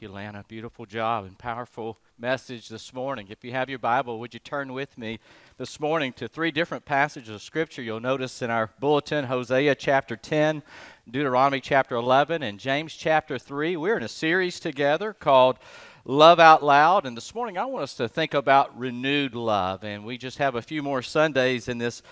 You, Lana. Beautiful job and powerful message this morning. If you have your Bible, would you turn with me this morning to three different passages of Scripture? You'll notice in our bulletin Hosea chapter 10, Deuteronomy chapter 11, and James chapter 3. We're in a series together called Love Out Loud. And this morning, I want us to think about renewed love. And we just have a few more Sundays in this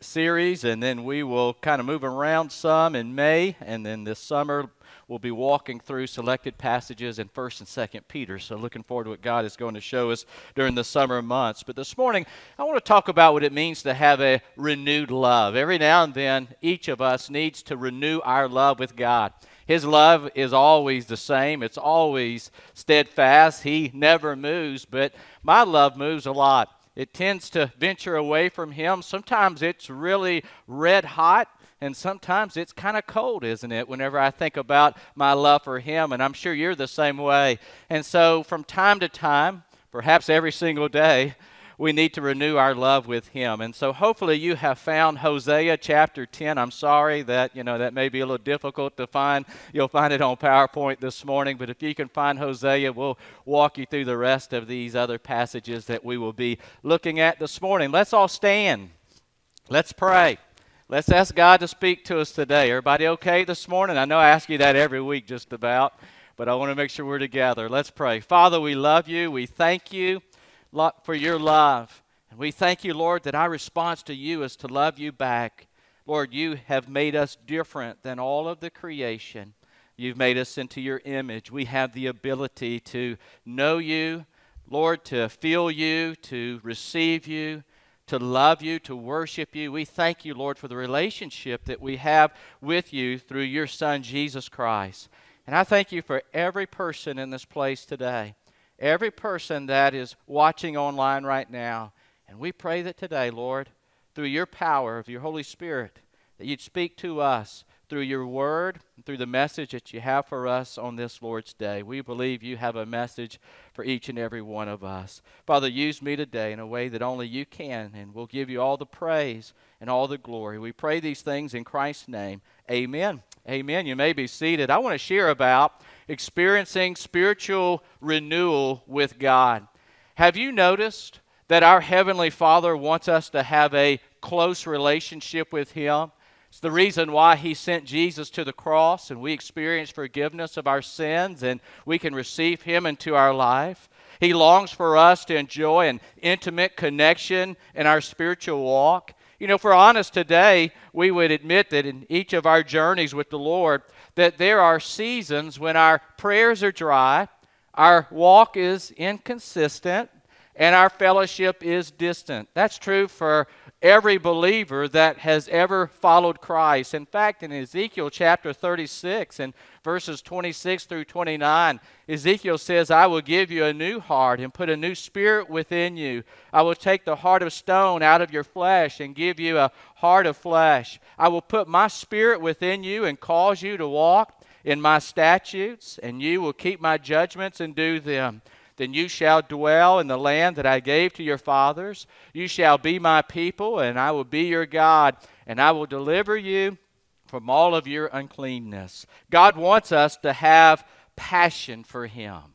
series, and then we will kind of move around some in May, and then this summer we'll be walking through selected passages in 1st and 2nd Peter. So, looking forward to what God is going to show us during the summer months. But this morning, I want to talk about what it means to have a renewed love. Every now and then, each of us needs to renew our love with God. His love is always the same, it's always steadfast. He never moves, but my love moves a lot. It tends to venture away from Him. Sometimes it's really red hot, and sometimes it's kind of cold, isn't it, whenever I think about my love for Him? And I'm sure you're the same way. And so, from time to time, perhaps every single day, we need to renew our love with him. And so hopefully you have found Hosea chapter 10. I'm sorry that, you know, that may be a little difficult to find. You'll find it on PowerPoint this morning, but if you can find Hosea, we'll walk you through the rest of these other passages that we will be looking at this morning. Let's all stand. Let's pray. Let's ask God to speak to us today. Everybody okay this morning? I know I ask you that every week just about, but I want to make sure we're together. Let's pray. Father, we love you. We thank you for your love. And we thank you, Lord, that our response to you is to love you back. Lord, you have made us different than all of the creation. You've made us into your image. We have the ability to know you, Lord, to feel you, to receive you, to love you, to worship you. We thank you, Lord, for the relationship that we have with you through your Son, Jesus Christ. And I thank you for every person in this place today every person that is watching online right now. And we pray that today, Lord, through your power of your Holy Spirit, that you'd speak to us through your word through the message that you have for us on this Lord's Day. We believe you have a message for each and every one of us. Father, use me today in a way that only you can, and we'll give you all the praise and all the glory. We pray these things in Christ's name. Amen. Amen. You may be seated. I want to share about experiencing spiritual renewal with God. Have you noticed that our Heavenly Father wants us to have a close relationship with Him? It's the reason why He sent Jesus to the cross and we experience forgiveness of our sins and we can receive Him into our life. He longs for us to enjoy an intimate connection in our spiritual walk. You know, if we're honest today, we would admit that in each of our journeys with the Lord, that there are seasons when our prayers are dry, our walk is inconsistent, and our fellowship is distant. That's true for every believer that has ever followed Christ. In fact, in Ezekiel chapter 36 and verses 26 through 29, Ezekiel says, I will give you a new heart and put a new spirit within you. I will take the heart of stone out of your flesh and give you a heart of flesh. I will put my spirit within you and cause you to walk in my statutes, and you will keep my judgments and do them. Then you shall dwell in the land that I gave to your fathers. You shall be my people, and I will be your God, and I will deliver you from all of your uncleanness. God wants us to have passion for Him.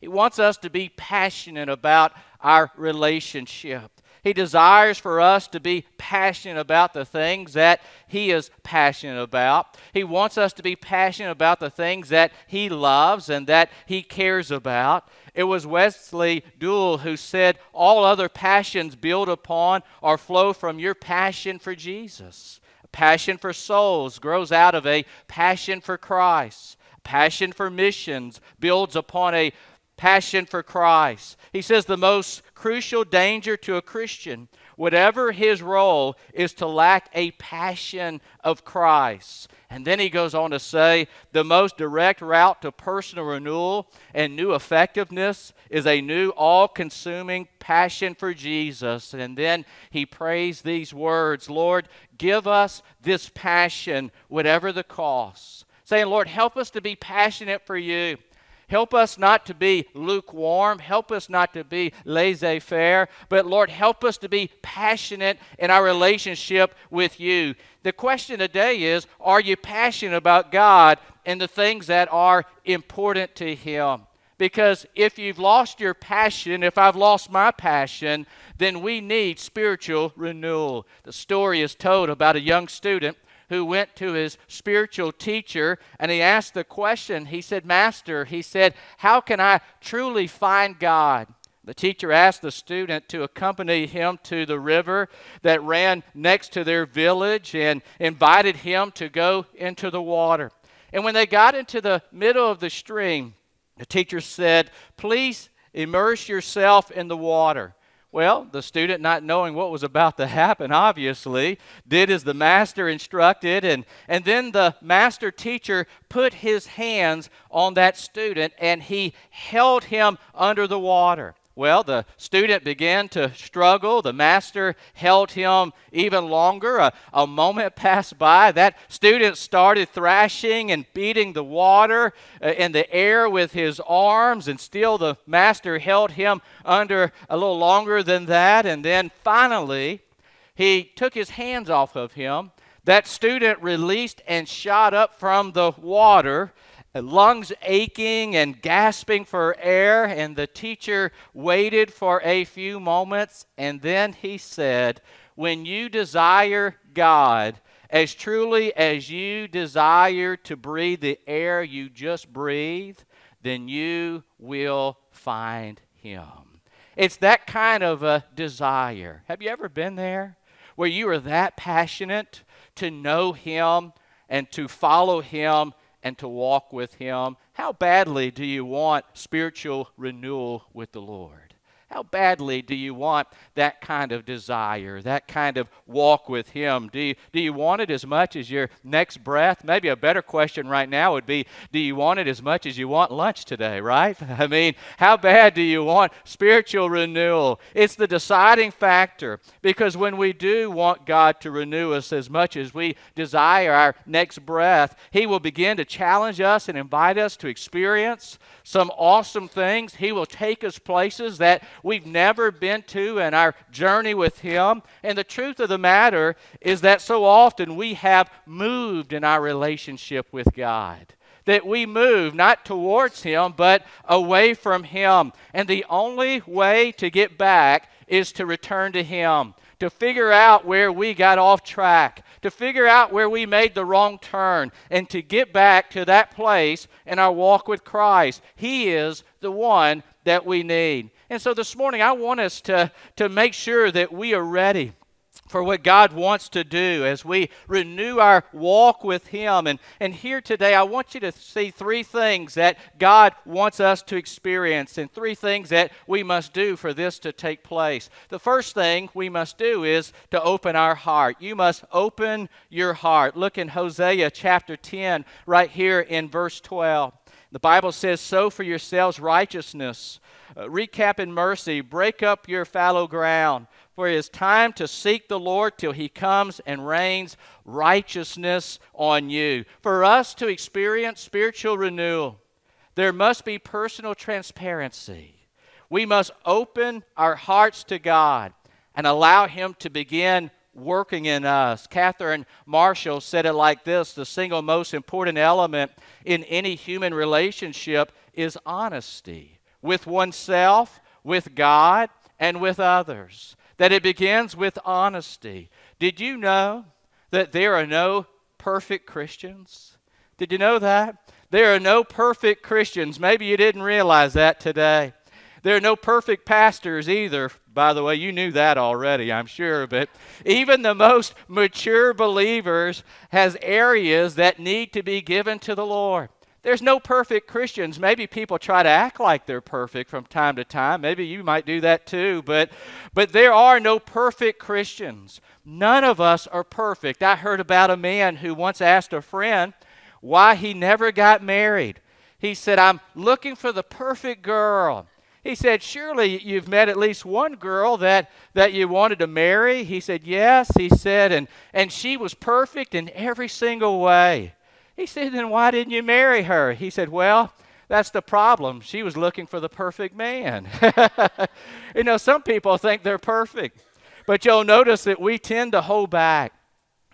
He wants us to be passionate about our relationship. He desires for us to be passionate about the things that He is passionate about. He wants us to be passionate about the things that He loves and that He cares about. It was Wesley Duewel who said, All other passions build upon or flow from your passion for Jesus. A passion for souls grows out of a passion for Christ. A passion for missions builds upon a passion for Christ. He says the most crucial danger to a Christian, whatever his role, is to lack a passion of Christ. And then he goes on to say the most direct route to personal renewal and new effectiveness is a new, all consuming passion for Jesus. And then he prays these words Lord, give us this passion, whatever the cost. Saying, Lord, help us to be passionate for you. Help us not to be lukewarm. Help us not to be laissez faire. But Lord, help us to be passionate in our relationship with you. The question today is Are you passionate about God and the things that are important to Him? Because if you've lost your passion, if I've lost my passion, then we need spiritual renewal. The story is told about a young student who went to his spiritual teacher and he asked the question. He said, Master, he said, how can I truly find God? The teacher asked the student to accompany him to the river that ran next to their village and invited him to go into the water. And when they got into the middle of the stream, the teacher said, Please immerse yourself in the water. Well, the student, not knowing what was about to happen, obviously, did as the master instructed, and, and then the master teacher put his hands on that student and he held him under the water. Well, the student began to struggle. The master held him even longer. A, a, moment passed by. That student started thrashing and beating the water uh, in the air with his arms, and still the master held him under a little longer than that. And then finally, he took his hands off of him. That student released and shot up from the water lungs aching and gasping for air, and the teacher waited for a few moments, and then he said, When you desire God as truly as you desire to breathe the air you just breathed, then you will find Him. It's that kind of a desire. Have you ever been there? Where you are that passionate to know Him and to follow Him and to walk with Him? How badly do you want spiritual renewal with the Lord? How badly do you want that kind of desire, that kind of walk with Him? Do you, do you want it as much as your next breath? Maybe a better question right now would be Do you want it as much as you want lunch today, right? I mean, how bad do you want spiritual renewal? It's the deciding factor because when we do want God to renew us as much as we desire our next breath, He will begin to challenge us and invite us to experience some awesome things. He will take us places that we've never been to in our journey with Him. And the truth of the matter is that so often we have moved in our relationship with God that we move not towards Him, but away from Him. And the only way to get back is to return to Him, to figure out where we got off track, to figure out where we made the wrong turn, and to get back to that place in our walk with Christ. He is the one that we need. And so this morning, I want us to, to make sure that we are ready for what God wants to do as we renew our walk with Him. And, and here today, I want you to see three things that God wants us to experience and three things that we must do for this to take place. The first thing we must do is to open our heart. You must open your heart. Look in Hosea chapter 10, right here in verse 12. The Bible says, Sow for yourselves righteousness uh, recap in mercy, break up your fallow ground. For it is time to seek the Lord till he comes and rains righteousness on you. For us to experience spiritual renewal, there must be personal transparency. We must open our hearts to God and allow Him to begin working in us. Catherine Marshall said it like this The single most important element in any human relationship is honesty with oneself, with God, and with others. That it begins with honesty. Did you know that there are no perfect Christians? Did you know that? There are no perfect Christians. Maybe you didn't realize that today. There are no perfect pastors either. By the way, you knew that already, I'm sure, but even the most mature believers has areas that need to be given to the Lord. There's no perfect Christians. Maybe people try to act like they're perfect from time to time. Maybe you might do that too, but but there are no perfect Christians. None of us are perfect. I heard about a man who once asked a friend why he never got married. He said, "I'm looking for the perfect girl." He said, Surely you've met at least one girl that, that you wanted to marry? He said, Yes. He said, and, and she was perfect in every single way. He said, Then why didn't you marry her? He said, Well, that's the problem. She was looking for the perfect man. you know, some people think they're perfect, but you'll notice that we tend to hold back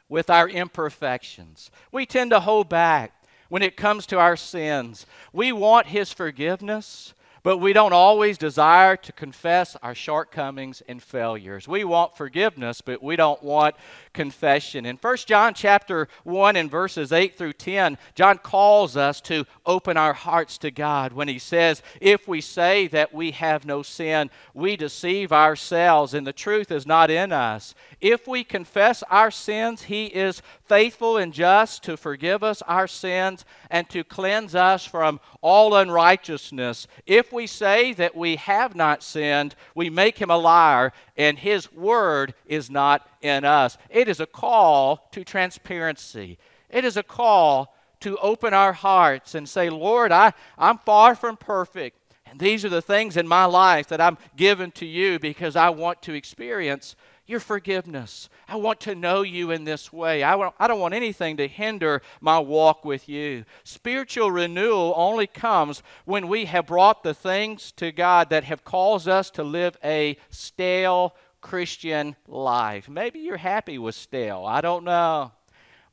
with our imperfections. We tend to hold back when it comes to our sins. We want His forgiveness, but we don't always desire to confess our shortcomings and failures. We want forgiveness, but we don't want confession. In 1 John chapter 1 and verses 8 through 10, John calls us to open our hearts to God when he says, If we say that we have no sin, we deceive ourselves, and the truth is not in us. If we confess our sins, he is faithful and just to forgive us our sins and to cleanse us from all unrighteousness. If we say that we have not sinned, we make him a liar, and his word is not in us. It is a call to transparency. It is a call to open our hearts and say, Lord, I, I'm far from perfect. And these are the things in my life that I'm given to you because I want to experience your forgiveness. I want to know you in this way. I, don't want anything to hinder my walk with you. Spiritual renewal only comes when we have brought the things to God that have caused us to live a stale Christian life. Maybe you're happy with stale. I don't know.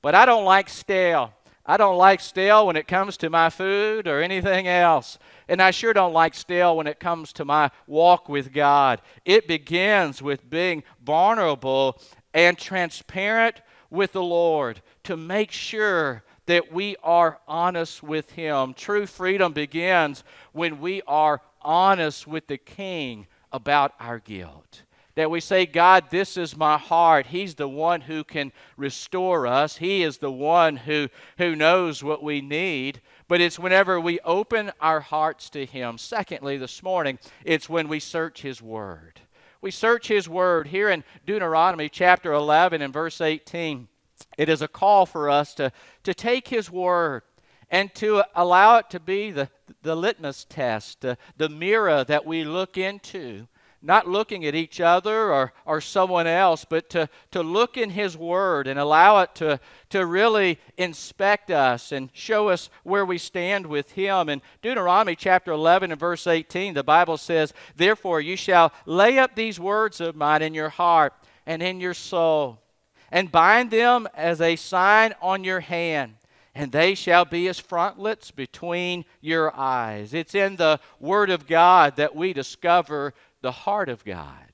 But I don't like stale. I don't like stale when it comes to my food or anything else. And I sure don't like stale when it comes to my walk with God. It begins with being vulnerable and transparent with the Lord to make sure that we are honest with Him. True freedom begins when we are honest with the King about our guilt that we say, God, this is my heart. He's the one who can restore us. He is the one who, who knows what we need. But it's whenever we open our hearts to Him. Secondly, this morning, it's when we search His Word. We search His Word. Here in Deuteronomy chapter 11 and verse 18, it is a call for us to, to take His Word and to allow it to be the, the litmus test, uh, the mirror that we look into not looking at each other or, or someone else, but to, to look in His Word and allow it to, to really inspect us and show us where we stand with Him. In Deuteronomy chapter 11 and verse 18, the Bible says, Therefore you shall lay up these words of mine in your heart and in your soul, and bind them as a sign on your hand and they shall be as frontlets between your eyes. It's in the Word of God that we discover the heart of God.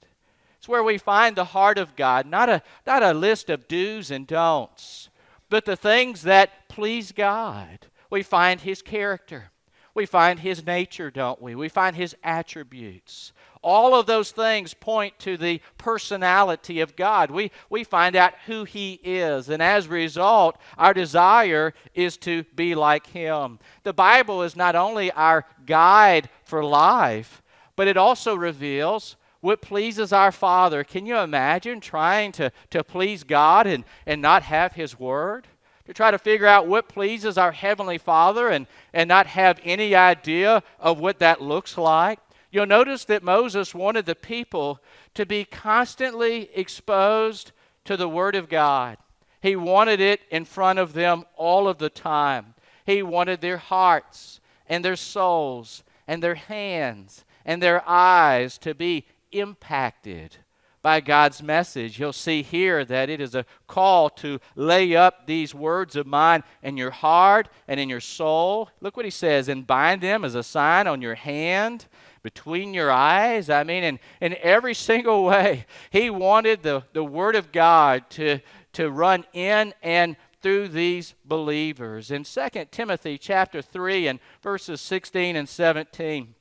It's where we find the heart of God, not a, not a list of do's and don'ts, but the things that please God. We find His character. We find His nature, don't we? We find His attributes. All of those things point to the personality of God. We, we find out who He is, and as a result, our desire is to be like Him. The Bible is not only our guide for life, but it also reveals what pleases our Father. Can you imagine trying to, to please God and, and not have His Word? To try to figure out what pleases our Heavenly Father and, and not have any idea of what that looks like? You'll notice that Moses wanted the people to be constantly exposed to the Word of God. He wanted it in front of them all of the time. He wanted their hearts and their souls and their hands and their eyes to be impacted by God's message. You'll see here that it is a call to lay up these words of mine in your heart and in your soul. Look what he says, and bind them as a sign on your hand, between your eyes. I mean, in, in every single way, he wanted the, the Word of God to, to run in and through these believers. In 2 Timothy chapter 3 and verses 16 and 17,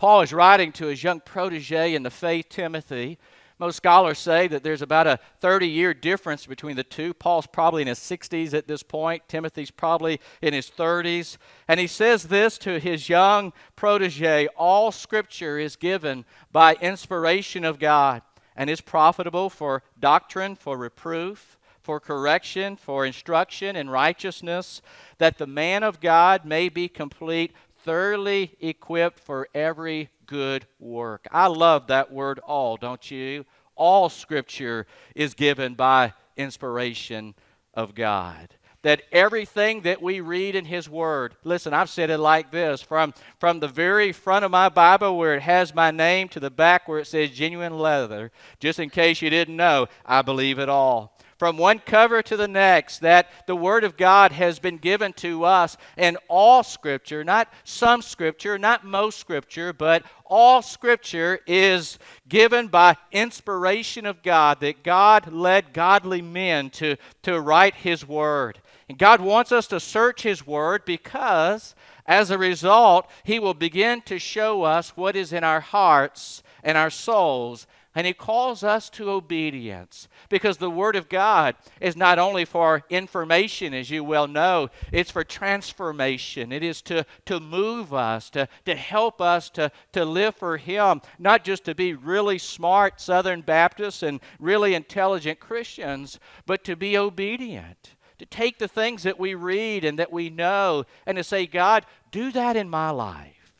Paul is writing to his young protege in the faith, Timothy. Most scholars say that there's about a 30 year difference between the two. Paul's probably in his 60s at this point, Timothy's probably in his 30s. And he says this to his young protege All scripture is given by inspiration of God and is profitable for doctrine, for reproof, for correction, for instruction in righteousness, that the man of God may be complete, thoroughly equipped for every good work. I love that word all, don't you? All scripture is given by inspiration of God. That everything that we read in His Word, listen, I've said it like this from, from the very front of my Bible where it has my name to the back where it says genuine leather, just in case you didn't know, I believe it all from one cover to the next that the Word of God has been given to us in all Scripture, not some Scripture, not most Scripture, but all Scripture is given by inspiration of God, that God led godly men to, to write His Word. And God wants us to search His Word because, as a result, He will begin to show us what is in our hearts and our souls and he calls us to obedience because the Word of God is not only for information, as you well know, it's for transformation. It is to, to move us, to, to help us to, to live for Him, not just to be really smart Southern Baptists and really intelligent Christians, but to be obedient. To take the things that we read and that we know and to say, God, do that in my life.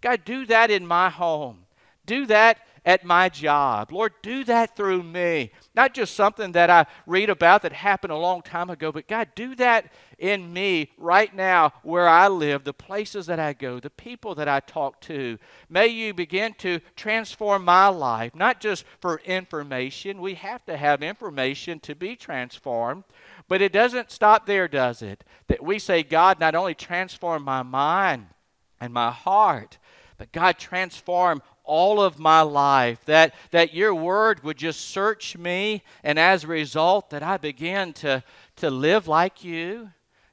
God, do that in my home. Do that at my job. Lord, do that through me. Not just something that I read about that happened a long time ago, but God, do that in me right now where I live, the places that I go, the people that I talk to. May you begin to transform my life, not just for information. We have to have information to be transformed. But it doesn't stop there, does it? That we say, God, not only transform my mind and my heart, but God, transform all of my life, that, that your word would just search me, and as a result, that I begin to, to live like you,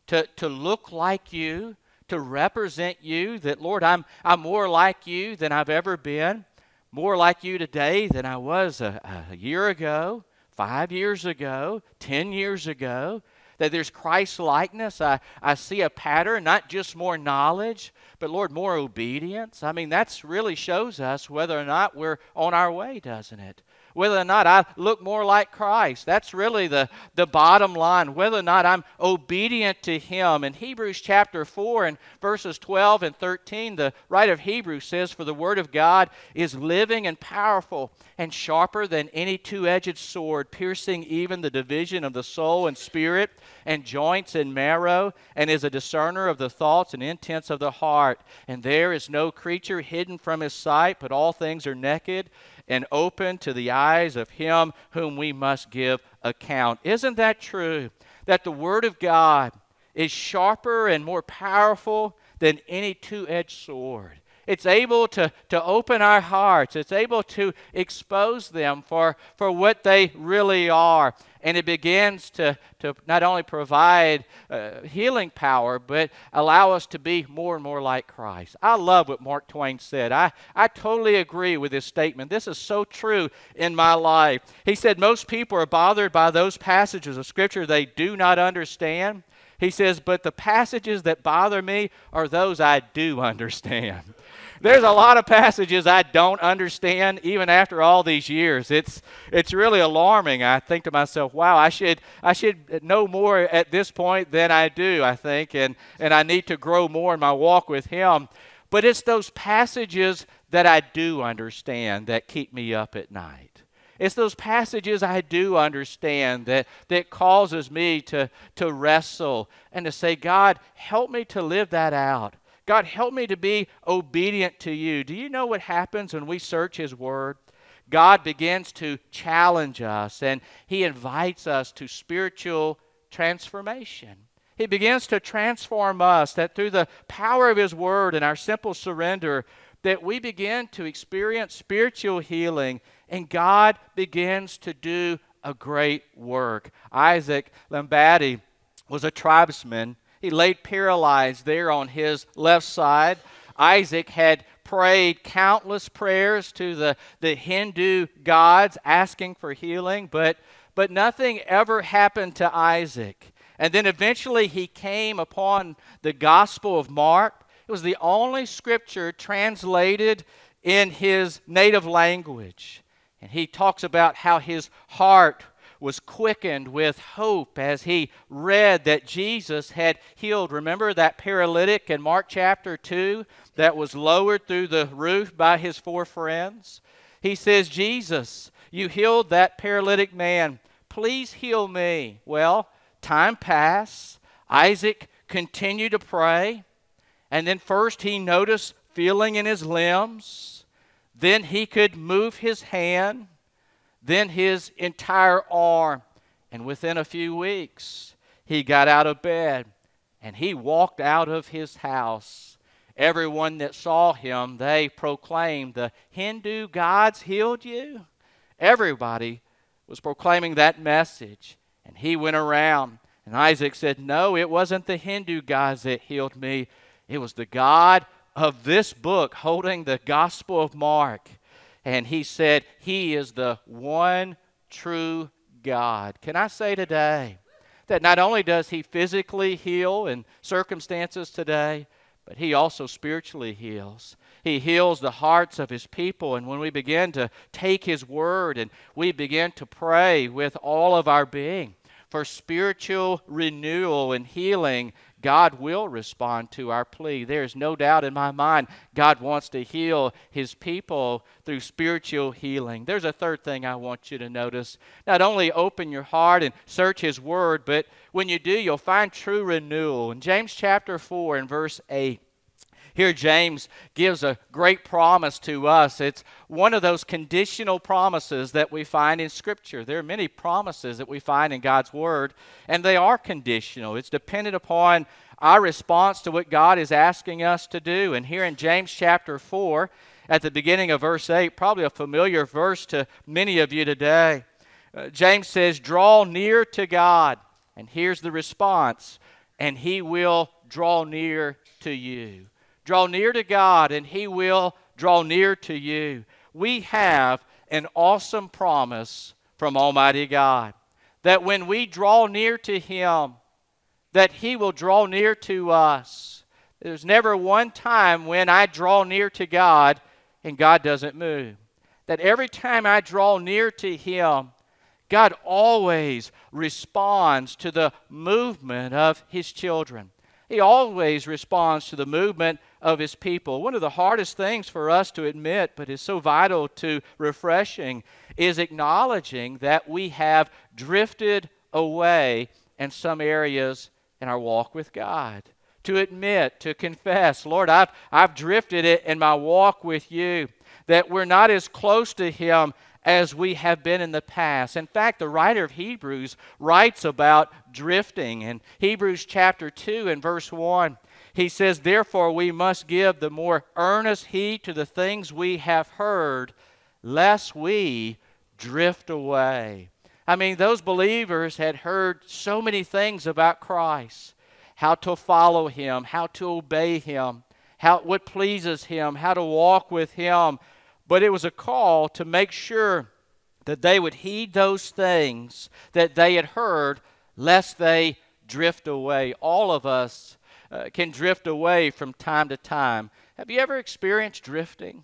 to, to look like you, to represent you, that, Lord, I'm, I'm more like you than I've ever been, more like you today than I was a, a year ago, five years ago, ten years ago that there's Christ likeness. I, I see a pattern, not just more knowledge, but Lord, more obedience. I mean, that's really shows us whether or not we're on our way, doesn't it? Whether or not I look more like Christ. That's really the, the bottom line, whether or not I'm obedient to Him. In Hebrews chapter 4 and verses 12 and 13, the writer of Hebrews says, For the Word of God is living and powerful and sharper than any two edged sword, piercing even the division of the soul and spirit and joints and marrow, and is a discerner of the thoughts and intents of the heart. And there is no creature hidden from His sight, but all things are naked and open to the eyes of him whom we must give account. Isn't that true? That the Word of God is sharper and more powerful than any two edged sword. It's able to, to open our hearts. It's able to expose them for, for what they really are. And it begins to, to not only provide uh, healing power, but allow us to be more and more like Christ. I love what Mark Twain said. I, I totally agree with his statement. This is so true in my life. He said, Most people are bothered by those passages of Scripture they do not understand. He says, But the passages that bother me are those I do understand. There's a lot of passages I don't understand even after all these years. It's it's really alarming. I think to myself, wow, I should I should know more at this point than I do, I think, and, and I need to grow more in my walk with him. But it's those passages that I do understand that keep me up at night. It's those passages I do understand that, that causes me to, to wrestle and to say, God, help me to live that out. God, help me to be obedient to you. Do you know what happens when we search His Word? God begins to challenge us and He invites us to spiritual transformation. He begins to transform us that through the power of His Word and our simple surrender, that we begin to experience spiritual healing and God begins to do a great work. Isaac Lambadi was a tribesman he laid paralyzed there on his left side. Isaac had prayed countless prayers to the, the Hindu gods asking for healing, but, but nothing ever happened to Isaac. And then eventually he came upon the Gospel of Mark. It was the only scripture translated in his native language. And he talks about how his heart was quickened with hope as he read that Jesus had healed. Remember that paralytic in Mark chapter 2 that was lowered through the roof by his four friends? He says, Jesus, you healed that paralytic man. Please heal me. Well, time passed. Isaac continued to pray. And then first he noticed feeling in his limbs. Then he could move his hand then his entire arm. And within a few weeks, he got out of bed and he walked out of his house. Everyone that saw him, they proclaimed, The Hindu gods healed you. Everybody was proclaiming that message. And he went around. And Isaac said, No, it wasn't the Hindu gods that healed me. It was the God of this book holding the Gospel of Mark. And he said, He is the one true God. Can I say today that not only does He physically heal in circumstances today, but He also spiritually heals. He heals the hearts of His people. And when we begin to take His word and we begin to pray with all of our being for spiritual renewal and healing, God will respond to our plea. There is no doubt in my mind God wants to heal his people through spiritual healing. There's a third thing I want you to notice. Not only open your heart and search his word, but when you do, you'll find true renewal. In James chapter 4 and verse 8, here, James gives a great promise to us. It's one of those conditional promises that we find in Scripture. There are many promises that we find in God's Word, and they are conditional. It's dependent upon our response to what God is asking us to do. And here in James chapter 4, at the beginning of verse 8, probably a familiar verse to many of you today, uh, James says, Draw near to God. And here's the response, and He will draw near to you. Draw near to God, and He will draw near to you. We have an awesome promise from Almighty God that when we draw near to Him, that He will draw near to us. There's never one time when I draw near to God and God doesn't move. That every time I draw near to Him, God always responds to the movement of His children. He always responds to the movement of his people. One of the hardest things for us to admit, but is so vital to refreshing, is acknowledging that we have drifted away in some areas in our walk with God. To admit, to confess, Lord, I've, I've drifted it in my walk with you, that we're not as close to Him as we have been in the past. In fact, the writer of Hebrews writes about drifting. In Hebrews chapter 2 and verse 1, he says, Therefore, we must give the more earnest heed to the things we have heard, lest we drift away. I mean, those believers had heard so many things about Christ how to follow him, how to obey him, how, what pleases him, how to walk with him. But it was a call to make sure that they would heed those things that they had heard, lest they drift away. All of us uh, can drift away from time to time. Have you ever experienced drifting?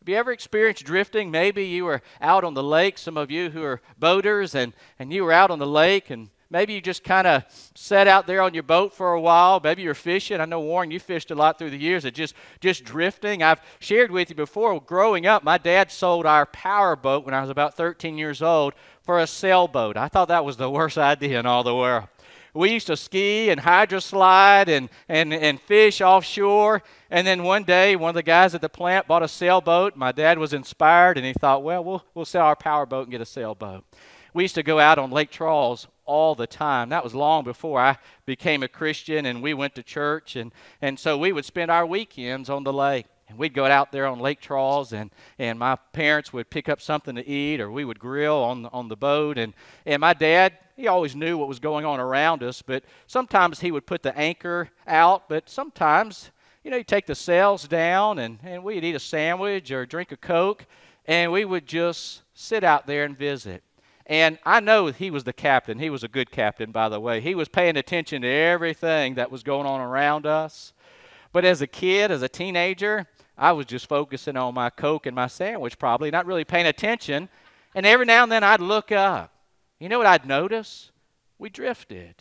Have you ever experienced drifting? Maybe you were out on the lake, some of you who are boaters, and, and you were out on the lake and Maybe you just kind of sat out there on your boat for a while. Maybe you're fishing. I know, Warren, you fished a lot through the years of just, just drifting. I've shared with you before, growing up, my dad sold our power boat when I was about 13 years old for a sailboat. I thought that was the worst idea in all the world. We used to ski and hydroslide and, and, and fish offshore. And then one day, one of the guys at the plant bought a sailboat. My dad was inspired and he thought, well, we'll, we'll sell our power boat and get a sailboat. We used to go out on Lake Charles all the time. That was long before I became a Christian and we went to church. And, and so we would spend our weekends on the lake. And we'd go out there on Lake Charles, and, and my parents would pick up something to eat, or we would grill on the, on the boat. And, and my dad, he always knew what was going on around us, but sometimes he would put the anchor out, but sometimes, you know, he'd take the sails down, and, and we'd eat a sandwich or drink a Coke, and we would just sit out there and visit. And I know he was the captain. He was a good captain, by the way. He was paying attention to everything that was going on around us. But as a kid, as a teenager, I was just focusing on my Coke and my sandwich, probably, not really paying attention. And every now and then I'd look up. You know what I'd notice? We drifted.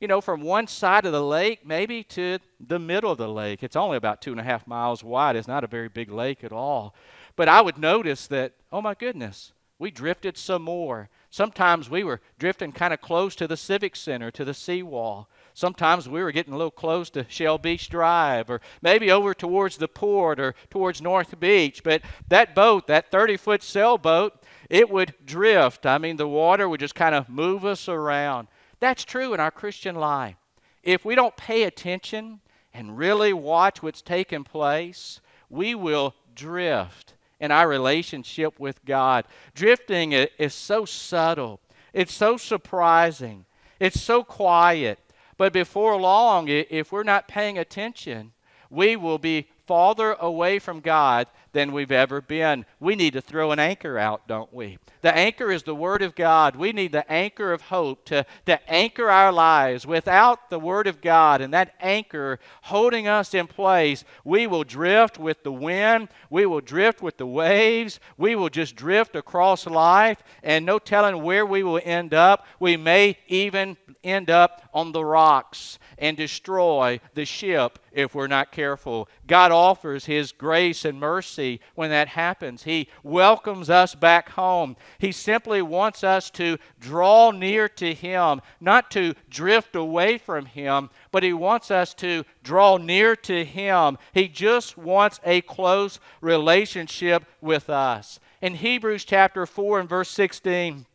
You know, from one side of the lake, maybe to the middle of the lake. It's only about two and a half miles wide. It's not a very big lake at all. But I would notice that, oh my goodness, we drifted some more. Sometimes we were drifting kind of close to the Civic Center, to the seawall. Sometimes we were getting a little close to Shell Beach Drive, or maybe over towards the port or towards North Beach. But that boat, that 30 foot sailboat, it would drift. I mean, the water would just kind of move us around. That's true in our Christian life. If we don't pay attention and really watch what's taking place, we will drift in our relationship with God. Drifting is so subtle, it's so surprising, it's so quiet. But before long, if we're not paying attention, we will be farther away from God than we've ever been. We need to throw an anchor out, don't we? The anchor is the Word of God. We need the anchor of hope to, to anchor our lives. Without the Word of God and that anchor holding us in place, we will drift with the wind. We will drift with the waves. We will just drift across life, and no telling where we will end up. We may even end up on the rocks and destroy the ship if we're not careful. God offers His grace and mercy when that happens. He welcomes us back home. He simply wants us to draw near to Him, not to drift away from Him, but He wants us to draw near to Him. He just wants a close relationship with us. In Hebrews chapter 4 and verse 16,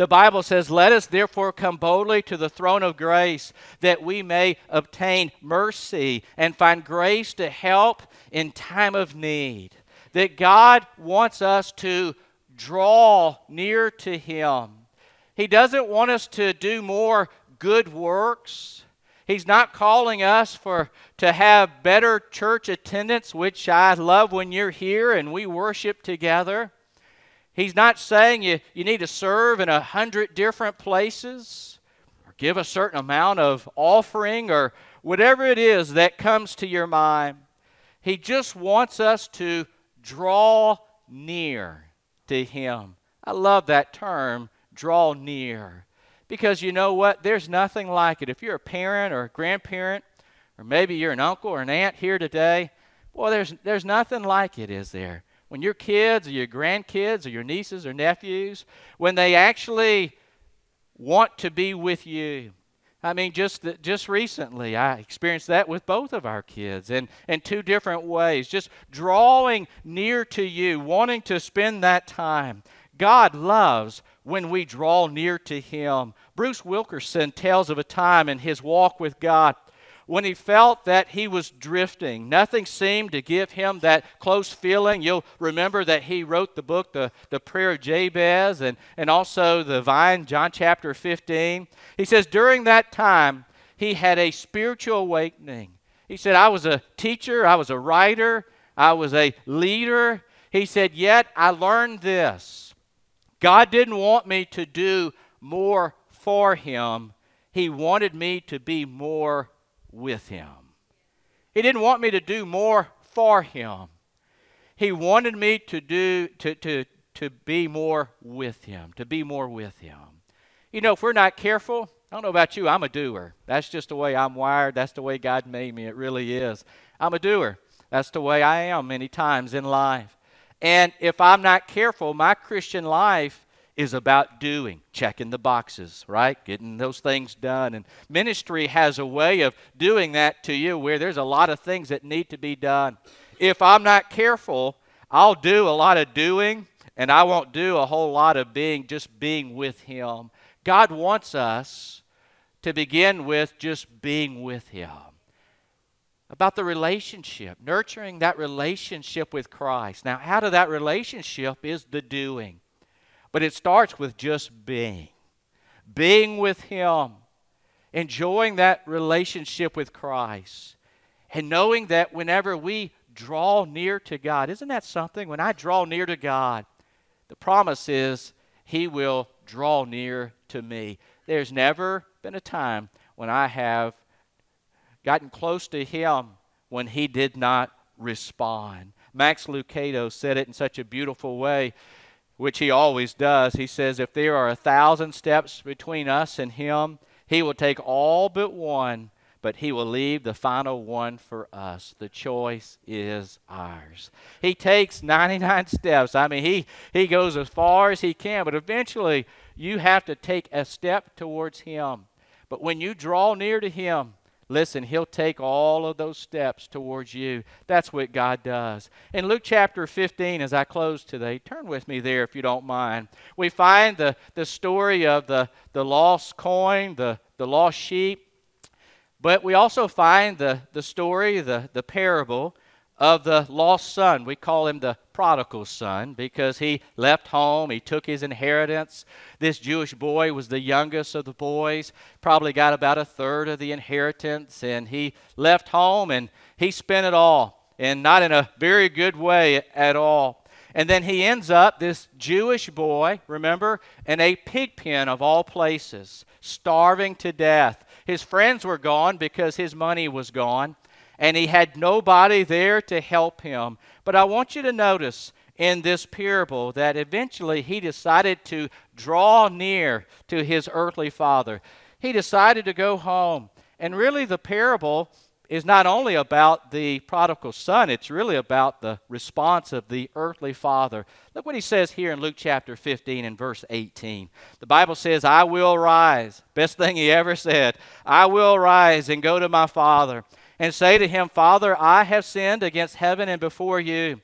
the Bible says, Let us therefore come boldly to the throne of grace that we may obtain mercy and find grace to help in time of need. That God wants us to draw near to Him. He doesn't want us to do more good works. He's not calling us for to have better church attendance, which I love when you're here and we worship together. He's not saying you, you need to serve in a hundred different places or give a certain amount of offering or whatever it is that comes to your mind. He just wants us to draw near to Him. I love that term, draw near. Because you know what? There's nothing like it. If you're a parent or a grandparent, or maybe you're an uncle or an aunt here today, boy, there's, there's nothing like it, is there? when your kids or your grandkids or your nieces or nephews, when they actually want to be with you. I mean, just just recently, I experienced that with both of our kids, and in two different ways. Just drawing near to you, wanting to spend that time. God loves when we draw near to Him. Bruce Wilkinson tells of a time in his walk with God when he felt that he was drifting. Nothing seemed to give him that close feeling. You'll remember that he wrote the book, The, the Prayer of Jabez, and, and also the Vine, John chapter 15. He says, During that time, he had a spiritual awakening. He said, I was a teacher, I was a writer, I was a leader. He said, Yet I learned this God didn't want me to do more for him, He wanted me to be more with him. He didn't want me to do more for him. He wanted me to do to, to, to be more with him, to be more with him. You know, if we're not careful, I don't know about you, I'm a doer. That's just the way I'm wired. That's the way God made me. It really is. I'm a doer. That's the way I am many times in life. And if I'm not careful, my Christian life is about doing, checking the boxes, right? Getting those things done. And ministry has a way of doing that to you where there's a lot of things that need to be done. If I'm not careful, I'll do a lot of doing and I won't do a whole lot of being, just being with Him. God wants us to begin with just being with Him. About the relationship, nurturing that relationship with Christ. Now, out of that relationship is the doing. But it starts with just being, being with Him, enjoying that relationship with Christ, and knowing that whenever we draw near to God, isn't that something? When I draw near to God, the promise is He will draw near to me. There's never been a time when I have gotten close to Him when He did not respond. Max Lucado said it in such a beautiful way which he always does. He says, If there are a thousand steps between us and him, he will take all but one, but he will leave the final one for us. The choice is ours. He takes 99 steps. I mean, he, he goes as far as he can, but eventually you have to take a step towards him. But when you draw near to him, listen, He'll take all of those steps towards you. That's what God does. In Luke chapter 15, as I close today, turn with me there if you don't mind. We find the, the story of the, the lost coin, the, the lost sheep, but we also find the, the story, the, the parable of the lost son. We call him the prodigal son because he left home, he took his inheritance. This Jewish boy was the youngest of the boys, probably got about a third of the inheritance, and he left home and he spent it all, and not in a very good way at all. And then he ends up, this Jewish boy, remember, in a pig pen of all places, starving to death. His friends were gone because his money was gone and he had nobody there to help him. But I want you to notice in this parable that eventually he decided to draw near to his earthly father. He decided to go home. And really, the parable is not only about the prodigal son, it's really about the response of the earthly father. Look what he says here in Luke chapter 15 and verse 18. The Bible says, I will rise. Best thing he ever said. I will rise and go to my father and say to him, Father, I have sinned against heaven and before you,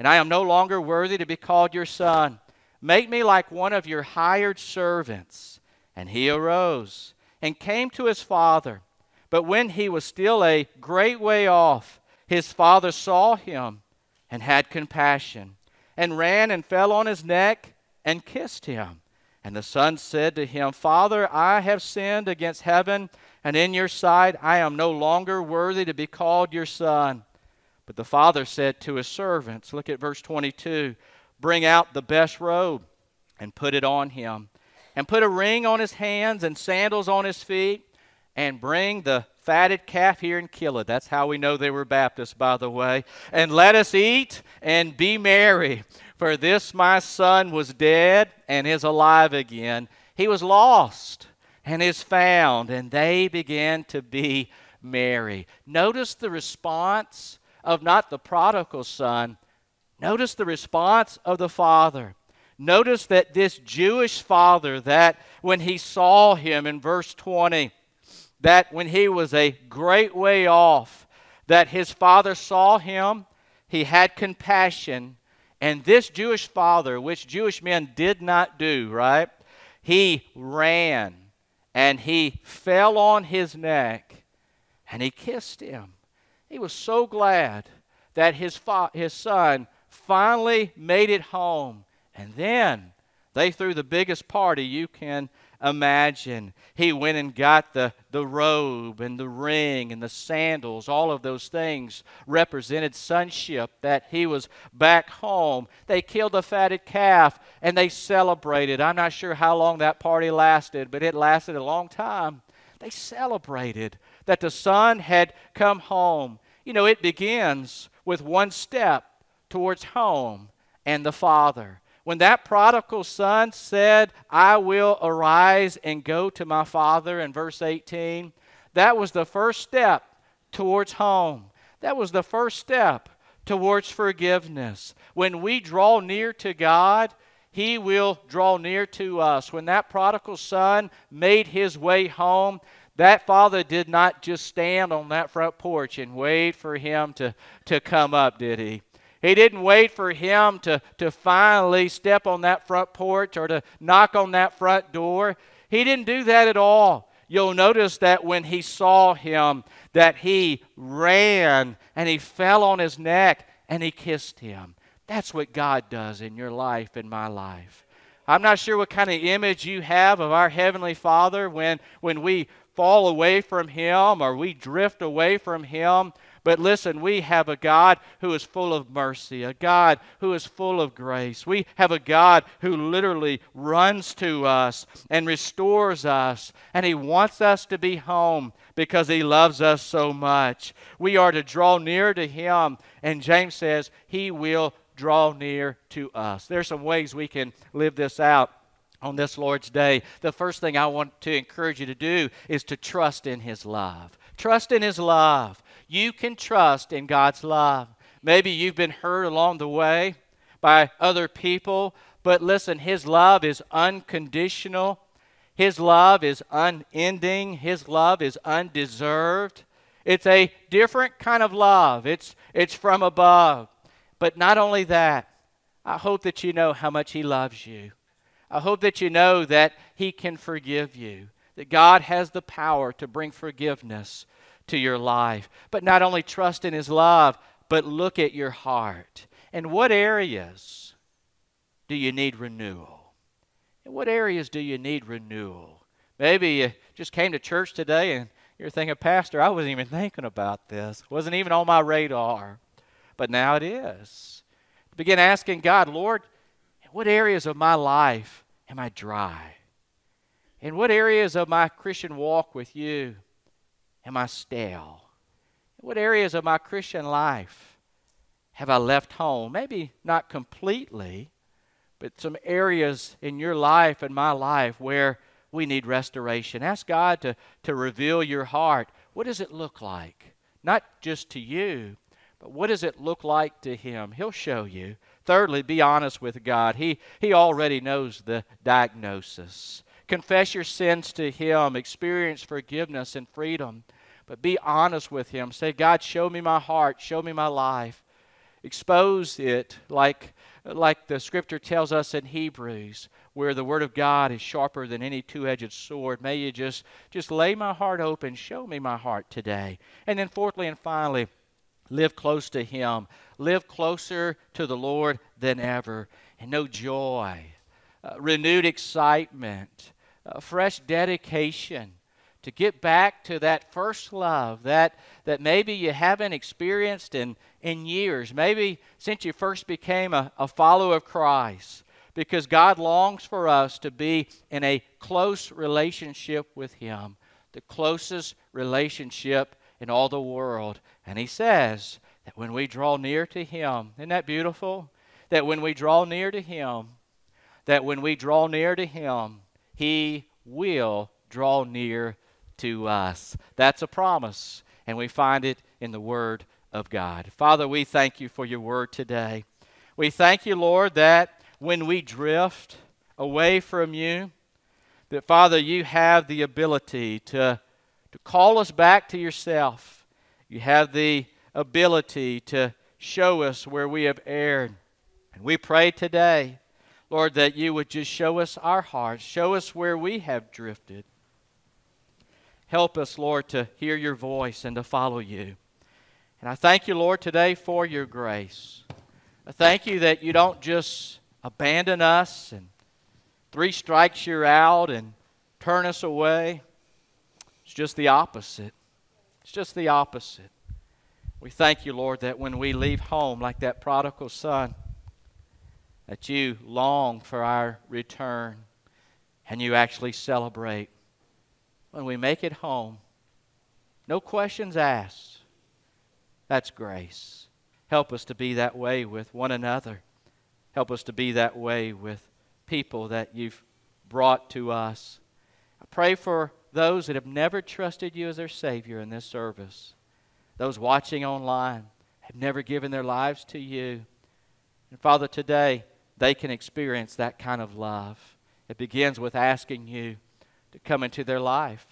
and I am no longer worthy to be called your son. Make me like one of your hired servants. And he arose and came to his father. But when he was still a great way off, his father saw him and had compassion, and ran and fell on his neck and kissed him. And the son said to him, Father, I have sinned against heaven and in your sight I am no longer worthy to be called your son. But the father said to his servants, look at verse 22 Bring out the best robe and put it on him, and put a ring on his hands and sandals on his feet, and bring the fatted calf here and kill it. That's how we know they were Baptists, by the way. And let us eat and be merry. For this my son was dead and is alive again. He was lost and is found, and they began to be merry. Notice the response of not the prodigal son, notice the response of the father. Notice that this Jewish father, that when he saw him in verse 20, that when he was a great way off, that his father saw him, he had compassion, and this Jewish father, which Jewish men did not do, right? He ran and he fell on his neck and he kissed him. He was so glad that his, fa- his son finally made it home. And then they threw the biggest party you can imagine. He went and got the, the robe and the ring and the sandals. All of those things represented sonship, that he was back home. They killed a fatted calf and they celebrated. I'm not sure how long that party lasted, but it lasted a long time. They celebrated that the son had come home. You know, it begins with one step towards home and the father. When that prodigal son said, I will arise and go to my father in verse 18, that was the first step towards home. That was the first step towards forgiveness. When we draw near to God, He will draw near to us. When that prodigal son made his way home, that father did not just stand on that front porch and wait for him to, to come up, did he? He didn't wait for him to, to finally step on that front porch or to knock on that front door. He didn't do that at all. You'll notice that when he saw him, that he ran and he fell on his neck and he kissed him. That's what God does in your life in my life. I'm not sure what kind of image you have of our Heavenly Father when, when we fall away from Him or we drift away from Him. But listen, we have a God who is full of mercy, a God who is full of grace. We have a God who literally runs to us and restores us, and He wants us to be home because He loves us so much. We are to draw near to Him, and James says He will draw near to us. There are some ways we can live this out on this Lord's Day. The first thing I want to encourage you to do is to trust in His love. Trust in His love. You can trust in God's love. Maybe you've been hurt along the way by other people, but listen, His love is unconditional. His love is unending, His love is undeserved. It's a different kind of love, it's, it's from above. But not only that, I hope that you know how much He loves you. I hope that you know that He can forgive you, that God has the power to bring forgiveness to your life. But not only trust in His love, but look at your heart. And what areas do you need renewal? In what areas do you need renewal? Maybe you just came to church today and you're thinking, Pastor, I wasn't even thinking about this. Wasn't even on my radar. But now it is. Begin asking God, Lord, in what areas of my life am I dry? In what areas of my Christian walk with you am I stale? What areas of my Christian life have I left home? Maybe not completely, but some areas in your life and my life where we need restoration. Ask God to, to reveal your heart. What does it look like? Not just to you, but what does it look like to Him? He'll show you. Thirdly, be honest with God. He, he already knows the diagnosis. Confess your sins to Him, experience forgiveness and freedom, but be honest with Him. Say, God, show me my heart, show me my life. Expose it like like the scripture tells us in Hebrews, where the word of God is sharper than any two-edged sword. May you just just lay my heart open, show me my heart today. And then fourthly and finally, live close to him. Live closer to the Lord than ever and know joy, uh, renewed excitement, uh, fresh dedication to get back to that first love that, that maybe you haven't experienced in, in years, maybe since you first became a, a follower of Christ, because God longs for us to be in a close relationship with Him, the closest relationship in all the world. And He says that when we draw near to Him, isn't that beautiful? That when we draw near to Him, that when we draw near to Him, He will draw near to us. That's a promise, and we find it in the Word of God. Father, we thank you for your Word today. We thank you, Lord, that when we drift away from you, that, Father, you have the ability to, to call us back to yourself. You have the ability to show us where we have erred. And we pray today, Lord, that you would just show us our hearts, show us where we have drifted. Help us, Lord, to hear your voice and to follow you. And I thank you, Lord, today for your grace. I thank you that you don't just abandon us and three strikes you're out and turn us away. It's just the opposite. It's just the opposite. We thank you, Lord, that when we leave home like that prodigal son, that you long for our return and you actually celebrate when we make it home. No questions asked. That's grace. Help us to be that way with one another. Help us to be that way with people that you've brought to us. I pray for those that have never trusted you as their Savior in this service, those watching online have never given their lives to you. And Father, today they can experience that kind of love. It begins with asking you to come into their life,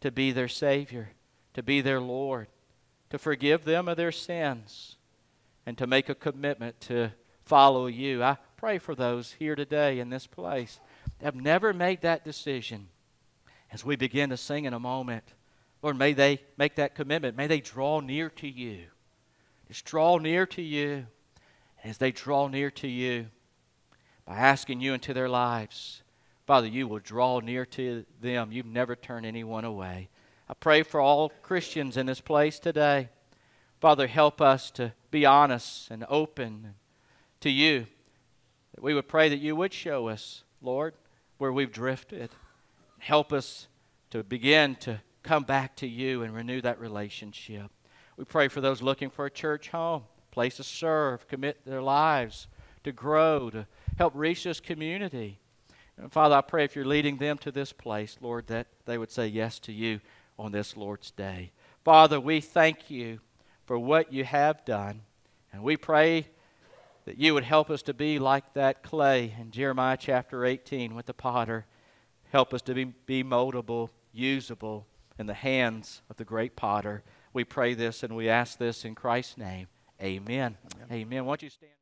to be their Savior, to be their Lord, to forgive them of their sins, and to make a commitment to follow you. I pray for those here today in this place that have never made that decision. As we begin to sing in a moment, Lord, may they make that commitment. May they draw near to you. Just draw near to you. As they draw near to you, by asking you into their lives, Father, you will draw near to them. You've never turn anyone away. I pray for all Christians in this place today. Father, help us to be honest and open to you. That we would pray that you would show us, Lord, where we've drifted. Help us to begin to come back to you and renew that relationship. We pray for those looking for a church home, place to serve, commit their lives to grow, to help reach this community. And Father, I pray if you're leading them to this place, Lord, that they would say yes to you on this Lord's day. Father, we thank you for what you have done. And we pray that you would help us to be like that clay in Jeremiah chapter 18 with the potter Help us to be, be moldable, usable in the hands of the great potter. We pray this and we ask this in Christ's name. Amen. Amen. Amen. Won't you stand?